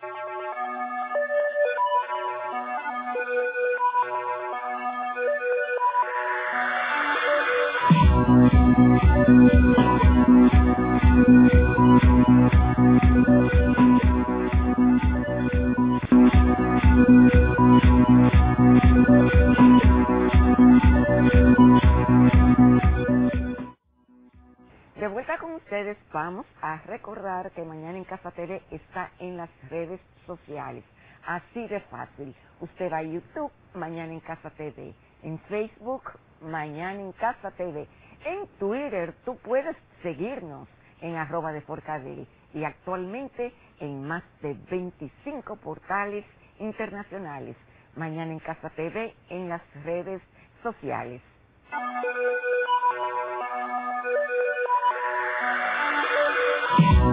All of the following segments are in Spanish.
De ustedes, vamos a recordar que Mañana en Casa TV está en las redes sociales. Así de fácil. Usted va a YouTube, Mañana en Casa TV. En Facebook, Mañana en Casa TV. En Twitter, tú puedes seguirnos en arroba de Forcadell. Y actualmente en más de 25 portales internacionales. Mañana en Casa TV en las redes sociales.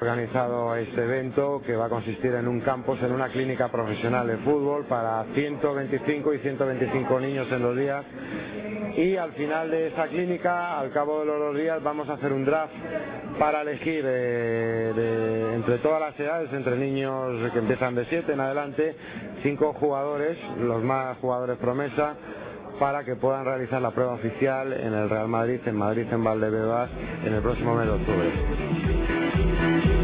organizado este evento que va a consistir en un campus, en una clínica profesional de fútbol para 125 y 125 niños en los días. Y al final de esa clínica, al cabo de los dos días, vamos a hacer un draft para elegir eh, de- entre todas las edades, entre niños que empiezan de 7 en adelante, cinco jugadores, los más jugadores promesa, para que puedan realizar la prueba oficial en el Real Madrid, en Madrid, en Valdebebas, en el próximo mes de octubre.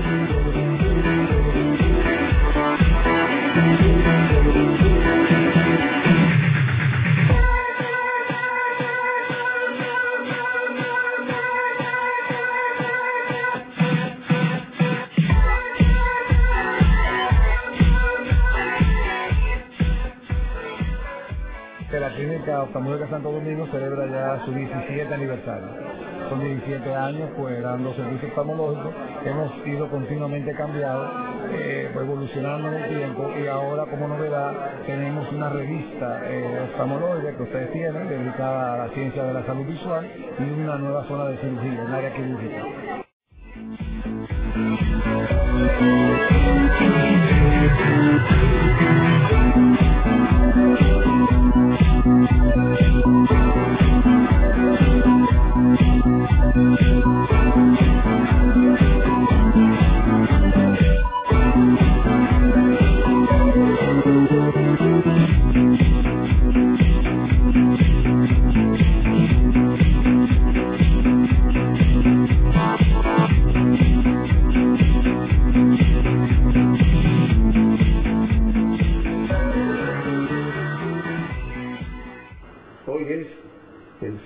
La clínica oftalmológica Santo Domingo celebra ya su 17 aniversario. Son 17 años pues dando servicios oftalmológicos, hemos ido continuamente cambiados, eh, pues, evolucionando en el tiempo y ahora como novedad tenemos una revista eh, oftalmológica que ustedes tienen dedicada a la ciencia de la salud visual y una nueva zona de cirugía, un área quirúrgica.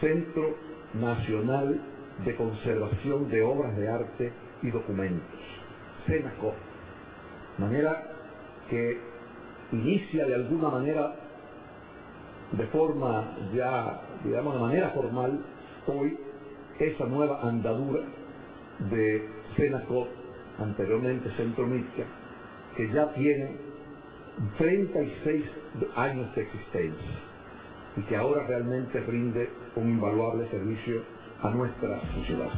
Centro Nacional de Conservación de Obras de Arte y Documentos, CENACOP, manera que inicia de alguna manera, de forma ya, digamos, de manera formal, hoy esa nueva andadura de CENACOP, anteriormente Centro MITCA, que ya tiene 36 años de existencia y que ahora realmente brinde un invaluable servicio a nuestra sociedad.